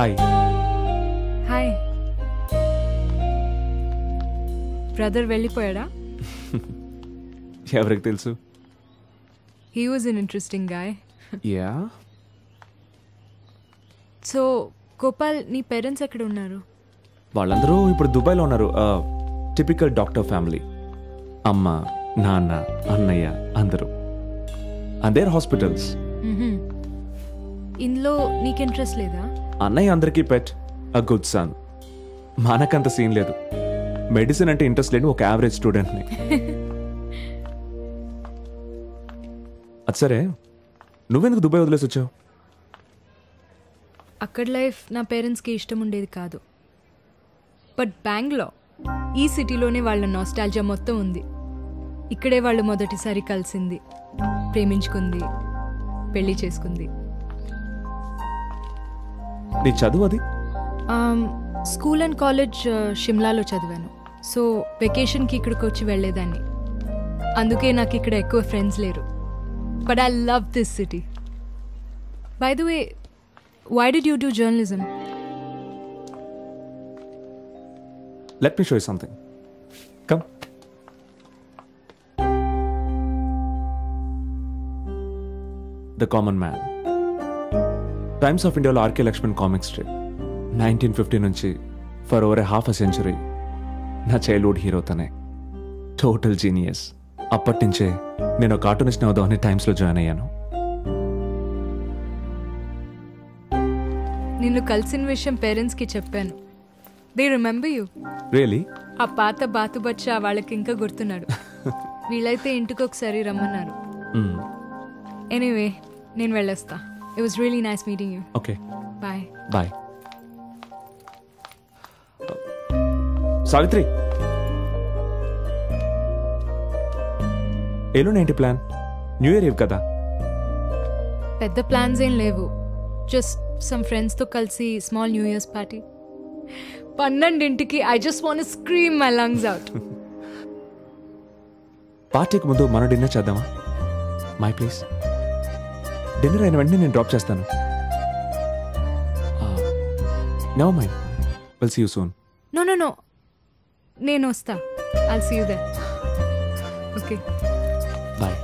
Hi hi brother వెళ్ళిపోయాడా? ఎవరికి తెలుసు? He was an interesting guy yeah so Gopal నీ పేరెంట్స్ ఎక్కడ ఉన్నారు? వాళ్ళందరూ ఇప్పుడు దుబాయ్లో ఉన్నారు. టిపికల్ డాక్టర్ ఫ్యామిలీ అమ్మ నాన్న అన్నయ్య అందరూ. అందేర్ హాస్పిటల్స్ మ్హూ. ఇందులో నీకు ఇంట్రెస్ట్ లేదా? అన్నయ్య అందరికీ పెట్ అ గుడ్ సన్ మనకంత సీన్ లేదు. మెడిసిన్ అంటే ఇంట్రెస్ట్ లేని ఒక యావరేజ్ స్టూడెంట్ని అది సరే నువ్వెందుకు దుబాయ్ వదిలేసి వచ్చావు? అక్కడ లైఫ్ నా పేరెంట్స్కి ఇష్టం ఉండేది కాదు. బట్ బ్యాంగ్లో ఈ సిటీలోనే వాళ్ళ నాస్టాలజా మొత్తం ఉంది. ఇక్కడే వాళ్ళు మొదటిసారి కలిసింది ప్రేమించుకుంది పెళ్ళి చేసుకుంది. నీ చదువు అది? స్కూల్ అండ్ కాలేజ్ షిమ్లాలో చదివాను. సో వెకేషన్కి ఇక్కడికి వచ్చి వెళ్ళేదాన్ని. అందుకే నాకు ఇక్కడ ఎక్కువ ఫ్రెండ్స్ లేరు. But I love this city by the way why did you do journalism let me show you something come the common man Times of ఇండియాలో R K Laxman comic strip nineteen fifty నుంచి for over half a century నా childhood hero తనే. Total genius అప్పటి నుంచే నేను cartoonist అవుదామని టైమ్స్లో join అయ్యాను. నిన్ను కలిసిన విషయం పేరెంట్స్కి చెప్పాను. దే రిమెంబర్ యూ రియలీ ఆ పాత బాతుబచ్చా వాళ్ళకి ఇంకా గుర్తున్నాడు. వీళ్ళైతే ఇంటికి ఒకసారి రమ్మన్నారు ఎనీవే నేను వెళ్ళొస్తా. It was really nice meeting you okay bye bye Savitri. ఎల్లుండి ప్లాన్? న్యూ ఇయర్ ఇవ్ కదా? పెద్ద ప్లాన్స్ ఏం లేవు. జస్ట్ సమ్ ఫ్రెండ్స్తో కలిసి స్మాల్ న్యూ ఇయర్స్ పార్టీ పన్నెండింటికి I just want scream my lungs out పార్టీకి ముందు మన డిన్నర్ చేద్దామా? మై ప్లీజ్ డిన్నర్ అయిన వెంటనే నేను డ్రాప్ చేస్తాను. No mind will see you soon no no no నేను వస్తా. I'll see you there okay bye